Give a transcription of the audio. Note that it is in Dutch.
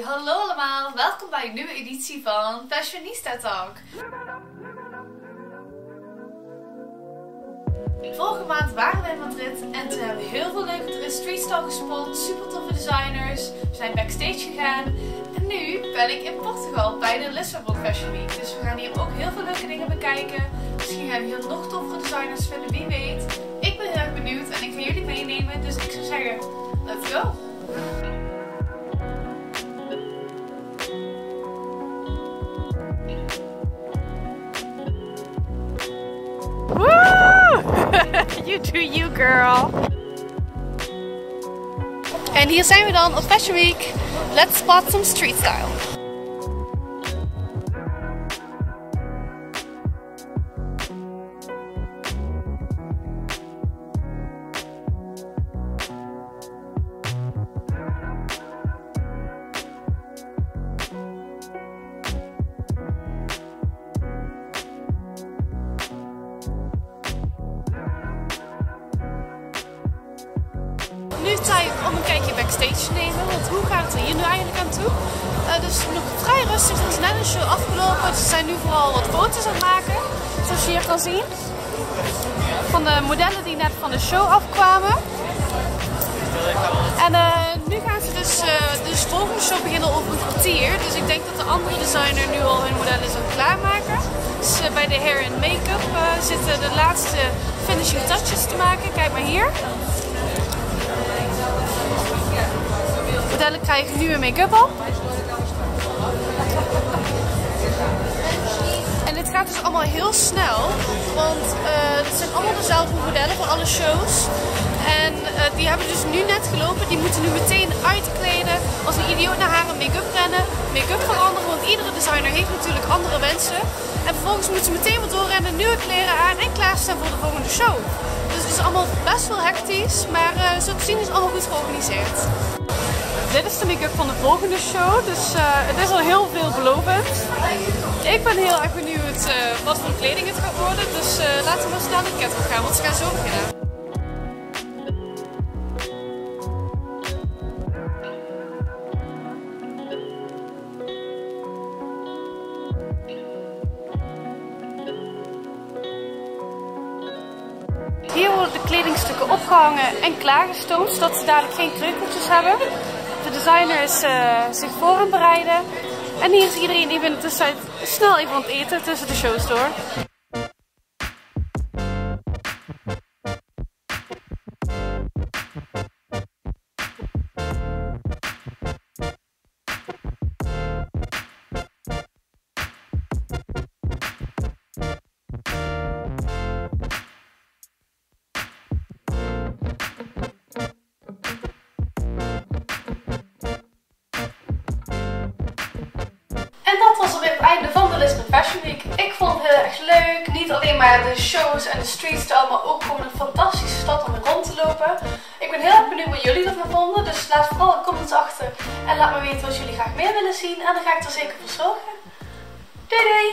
Hallo allemaal, welkom bij een nieuwe editie van Fashionista Talk. Vorige maand waren we in Madrid en toen hebben we heel veel leuke streetstyle gespot, super toffe designers. We zijn backstage gegaan en nu ben ik in Portugal bij de Lissabon Fashion Week. Dus we gaan hier ook heel veel leuke dingen bekijken. Misschien gaan we hier nog toffere designers vinden, wie weet. Ik ben heel erg benieuwd en ik ga jullie meenemen, dus ik zou zeggen, let's go! you do you, girl. And zijn we dan op Fashion Week. Let's spot some street style. Om een kijkje backstage te nemen. Want hoe gaat het er hier nu eigenlijk aan toe? Uh, dus nog vrij rustig. Er is net een show afgelopen. Ze zijn nu vooral wat foto's aan het maken. Zoals je hier kan zien. Van de modellen die net van de show afkwamen. En uh, nu gaan ze dus, uh, volgende show beginnen over een kwartier. Dus ik denk dat de andere designer nu al hun modellen het klaarmaken. Dus bij de hair en make-up zitten de laatste finishing touches te maken. Kijk maar hier. Krijgen nu een make-up op. En dit gaat dus allemaal heel snel, want uh, het zijn allemaal dezelfde modellen voor alle shows. En uh, die hebben dus nu net gelopen, die moeten nu meteen uitkleden, als een idioot naar haar make-up rennen, make-up veranderen, want iedere designer heeft natuurlijk andere wensen. En vervolgens moeten ze meteen weer doorrennen, nieuwe kleren aan en klaarstaan voor de volgende show. Dus het is allemaal best wel hectisch, maar uh, zo te zien is allemaal goed georganiseerd. Dit is de make-up van de volgende show, dus uh, het is al heel veelbelovend. Ik ben heel erg benieuwd uh, wat voor kleding het gaat worden, dus uh, laten we maar snel naar de catwalk gaan, want ze gaan zo beginnen. Hier worden de kledingstukken opgehangen en klaargestoomd, zodat ze dadelijk geen kreukeltjes hebben. De designer is uh, zich voor aan bereiden. En hier is iedereen even tussentijd snel even aan eten tussen de shows door. Van de Lisbon Fashion Week. Ik vond het heel erg leuk. Niet alleen maar de shows en de streetstyle, maar ook gewoon een fantastische stad om rond te lopen. Ik ben heel erg benieuwd wat jullie ervan vonden. Dus laat vooral in comments achter. En laat me weten wat jullie graag meer willen zien. En dan ga ik er zeker voor zorgen. Doei doei!